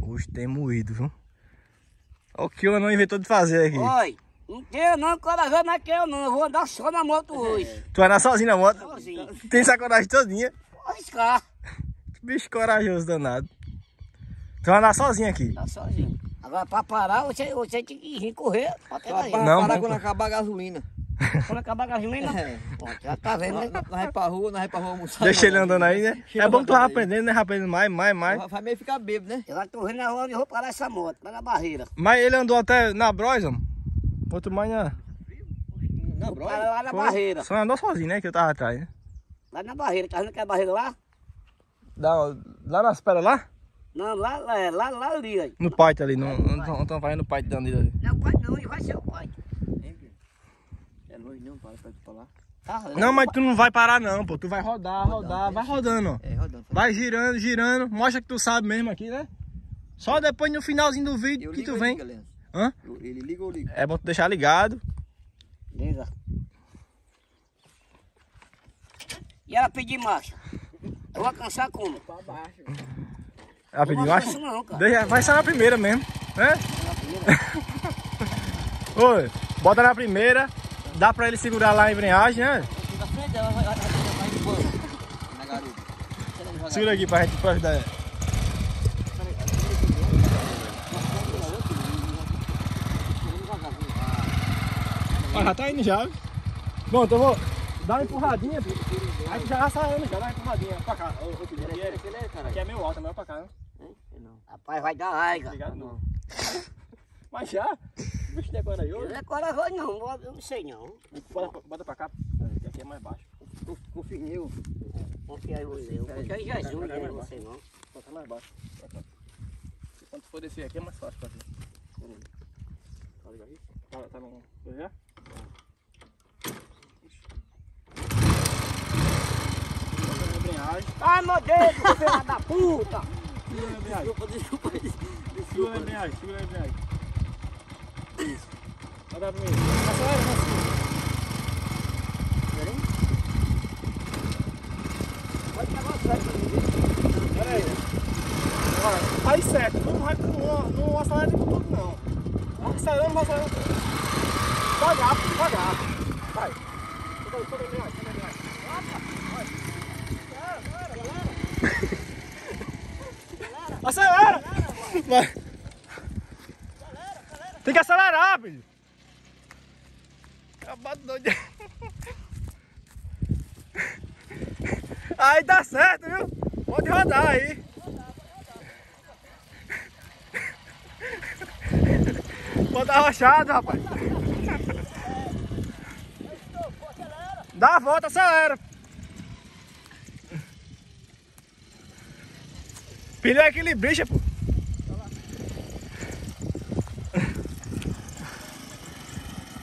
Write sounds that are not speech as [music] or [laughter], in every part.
Hoje tem moído, viu? Olha o que o não inventou de fazer aqui. Oi, não tenho não, coragem não é que eu não. Eu vou andar só na moto hoje. Tu vai andar sozinho na moto? Sozinho. Tem essa coragem todinha. Vou arriscar. Bicho corajoso danado. Tu vai andar sozinho aqui. Tá sozinho. Agora pra parar, você, você tem que vir correr pra Não, parar quando acabar a gasolina. Quando acabar a gasolina, É. Bom, já tá vendo, Nós né? nós vai pra rua, nós vai pra rua almoçar. Deixa ele andando aí, né? É bom que tu vai aprendendo, né? Vai aprendendo mais, mais, mais. Vai- Vai meio ficar bêbado, né? Eu tô vendo onde eu vou parar essa moto, lá na barreira. Mas ele andou até na Bros, homem. Outro manhã. Não, Vou bro. parar lá na Foi. barreira. Só andou sozinho, né? Que eu tava atrás, né? Lá na barreira, tá vendo que é a barreira lá? Lá, lá nas pedras lá? Não, lá, lá, é, lá, lá ali. aí. No pátio ali. Não não estão fazendo no pátio dando ali. Não é o pai não, ele vai ser o pai. É não, para pra. Tá? Não, mas tu não vai parar não, pô. Tu vai rodar, rodar, vai rodando, ó. É, rodando. Vai girando, girando. Mostra que tu sabe mesmo aqui, né? Só depois no finalzinho do vídeo Eu que tu vem. liga? Hã? Ele liga ou liga? É bom tu deixar ligado. Liga. E ela pedir marcha. Eu vou alcançar como? Pra baixo. Ela pediu, alcanço não, cara. Deixa, vai ser na primeira mesmo, né? [laughs] Oi, bota na primeira. Dá pra ele segurar lá a embreagem, né? Aqui na frente, ela vai, vai, vai, vai de boa. Na garupa. Chega devagar. Segura aqui pra gente pra ajudar ela. Ah, já tá indo já. Bom, então vou dar uma empurradinha. Aí tu já vai saindo, já dá uma empurradinha pra cá. Ô, ô, filho, aqui é, aqui é meio alto, é melhor pra cá, né? Rapaz, vai dar raiva. Obrigado, não. [laughs] Mas já? Bicho decora aí, Eu ô. não é corajoso não, eu não sei não. Bota, bota pra cá, que aqui é mais baixo. Confirmeu. Confia em você. Eu confio em Jesus, né? não sei não. Bota mais baixo. Quando for descer aqui é mais fácil pra ti. Tá ligado aí? Tá, tá no... Já? Ai, meu Deus, filha da puta! Segura a embreagem. Desculpa, desculpa. Segura a embreagem, segura a embreagem. Dar primeiro. Acelera, Marcinho. Pode pegar o certo. Pera aí. Olha, faz certo. Não vai não, não acelera com tudo, não. Vai acelerando, vai acelerando. Devagar, devagar. Vai. Sobe, sobe a embreagem, sobe a embreagem. Acelera! Vai. Tem que acelerar, filho. Acabado doido. Aí dá certo, viu? Pode rodar aí. Pode dar rochado, rapaz. Dá a volta, acelera. Pilha é equilibrista, pô.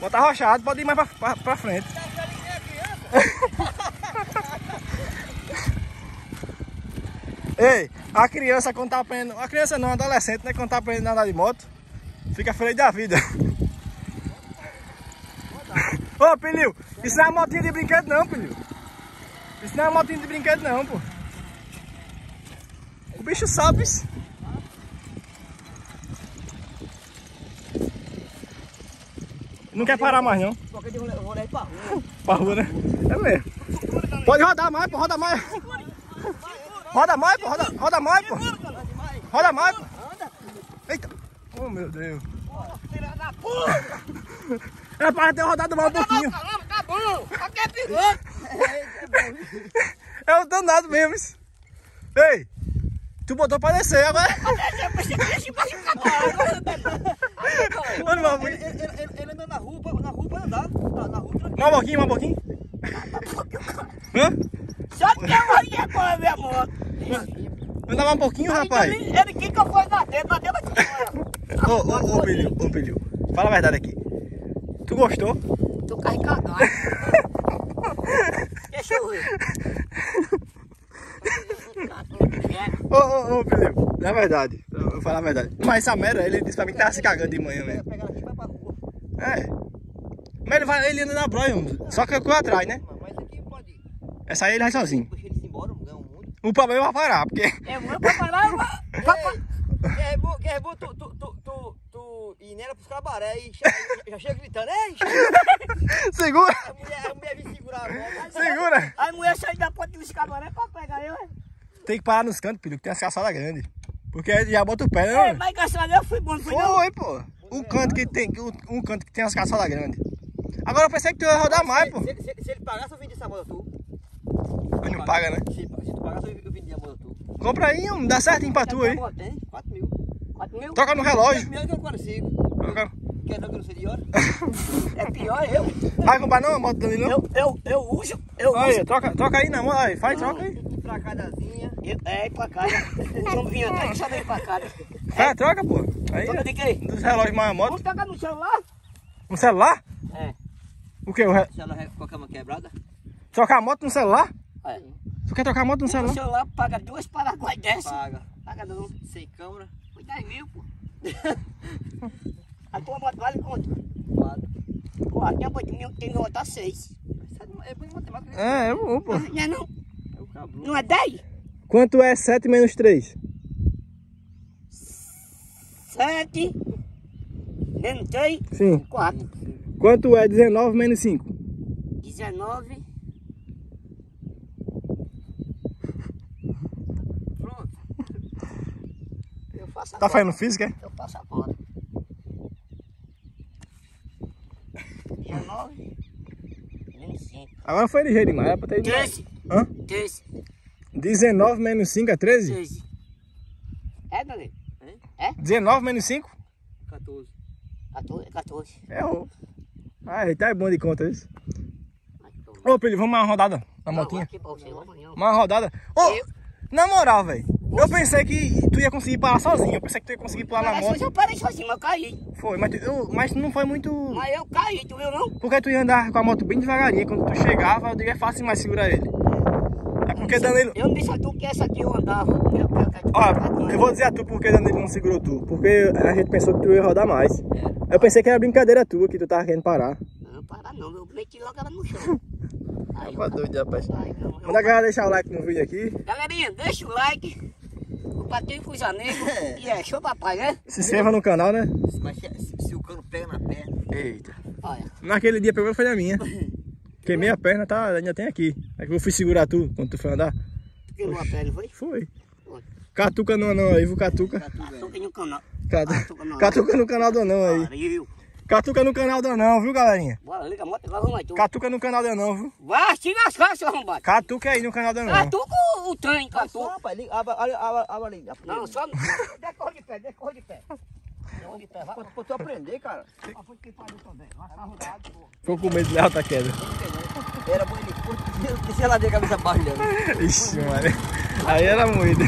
Bota rochado, pode ir mais pra, pra, pra frente. [laughs] Ei, a criança quando tá aprendendo. A criança não, adolescente, né? Quando tá aprendendo a andar de moto, fica feliz da vida. Ô, Pilil, isso não é motinha de brinquedo não, Pilil. Isso não é motinha de brinquedo não, pô. O bicho sabe isso. Não quer parar mais não. Qualquer dia eu vou levar pra rua. Pra rua, né? É mesmo. Pode rodar mais, pô, roda mais. Roda mais, pô, roda, roda mais, pô. Roda mais, pô. Eita. Oh, meu Deus. Filha da puta! É pra ter rodado mais um pouquinho. Tá bom! Aqui é piloto! [laughs] É o danado mesmo. Ei, tu botou pra descer agora. Olha o bagulho. Ele, ele, ele, ele anda na rua, na rua pra andar. Tá, na rua tranquilo. Mais um pouquinho, mais um pouquinho. Hã? Só que eu olhei pra minha moto. Anda mais um pouquinho, rapaz. Ele, que eu fosse na dentro, na dentro aqui. Ô, ô, ô, Pilil, ô, Pilil. Fala a verdade aqui. Tu gostou? Tô carregado. Deixa eu ver. ô, ô não é verdade. Eu vou falar a verdade. Mas essa merda, ele disse pra mim que tava se cagando de manhã mesmo. É. Mas ele, vai, ele anda na broia, só que eu corro atrás, né? Essa aí ele vai sozinho. O problema é parar, porque. É, mas pra parar, é bom, tu, tu, tu, tu, tu ir nela pros cabaré e já, já chega gritando, ei! [laughs] Segura! A mulher, a mulher vem segurar a. Segura! Tem que parar nos cantos, filho, que tem as caçadas grandes. Porque já bota o pé, né? Ei, mas caçada eu fui bom, não não. Foi, pô. Um canto que tem, um canto que tem as caçadas grandes. Agora eu pensei que tu ia rodar mais, pô. Se, ele- se, ele- se ele pagasse, eu vendia essa moto tu. Mas não paga, né? Se, se tu pagasse, eu vendia a moto tu. Compra aí, um, dá certinho pra tu aí. Tem? 4 mil. Quatro mil? Troca no relógio. Primeiro que eu consigo. Troca- Quer não que não sei de hora? É pior eu. Vai comprar não a moto do Danilo? Eu, eu, eu uso, eu Aí, uso. troca, troca aí na moto, aí, faz, troca aí. Pra cadazinha. Eu, é, pra cá. Vamos vir até só veio pra cá. Faz, troca, pô. Aí, Toca de quê? dos relógios mais a moto. Vamos tocar no celular? No celular? É. O quê? O re- Se ela com a cama quebrada. Trocar a moto no celular? é. Tu quer trocar a moto no O celular? celular paga duas Paraguai dessa. Paga. Paga não. Sem câmera. Foi 10 mil, pô. [laughs] A tua moto vale quanto? 4. Pô, a minha moto tem tem que botar 6. É matemática. É, é bom, pô. Não é não? Não é 10? Quanto é 7 menos 3? 7. Menos 3. Sim. 4. Quanto é 19 menos 5? 19. Pronto. Eu faço Tá fazendo física, é? Eu faço agora. 19. Menos 5. Agora foi ligeiro demais, é pra ter ido mais. 13. Hã? 13. 19 menos 5 é 13? 13. É, Danilo? 19 menos 5? 14. 14. 14. Errou. Ah, ele tá é bom de conta isso. Ô, Pedro, vamos uma rodada na Não, motinha? Uma rodada. Ô, Eu- na moral, velho. Eu pensei que tu ia conseguir parar sozinho. Eu pensei que tu ia conseguir pular na Parece que moto. eu parei sozinho, mas eu caí. Foi, mas, tu- eu- mas não foi muito. Mas eu caí, tu viu não? Porque tu ia andar com a moto bem devagarinho. Quando tu chegava, eu digo, é fácil mais segurar ele. É porque Danilo. Eu não disse a tu que essa aqui eu andava. Eu, eu, eu, Ó, eu vou dizer a tu porque Danilo não segurou tu. Porque a gente pensou que tu ia rodar mais. Eu pensei que era brincadeira tua, que tu tava querendo parar. Não, para não, eu meti logo ela no chão. [laughs] Aí, Tá doido, rapaz. não, eu- Manda a galera deixar o like no vídeo aqui. Galerinha, deixa o like. Compartilha com os amigos. [laughs] E é show papai, né? Se inscreva no canal, né? Mas se, se- se o cano pega na perna. Eita. Olha. Naquele dia pegou foi na minha. [laughs] Queimei a perna, tá? Ainda tem aqui. É que eu fui segurar tu quando tu foi andar. Queimou a pele, foi? Foi. Foi. Catuca no anão aí, viu? Catuca. Aqui no canal. Catu- Catuca no. Catuca no canal do anão aí. Catuca no canal do anão, viu, galerinha? Bora, liga a moto, lá vamos aí tu. Catuca no canal do anão, viu? Vai, tira as caras, seu arrombado. Catuca aí no canal do anão. Catuca o- trem, Só, catuca. Não, só... [laughs] Decorre de pé, decorre de pé. Decorre de pé, vai. Pra, pra tu aprender, cara. Ah, foi que pariu também. Tá pô. Ficou com medo de alta queda. Era bom ele. [laughs] Deixa ela de cabeça baixa. olhando. Ixi, mano. Aí era moída.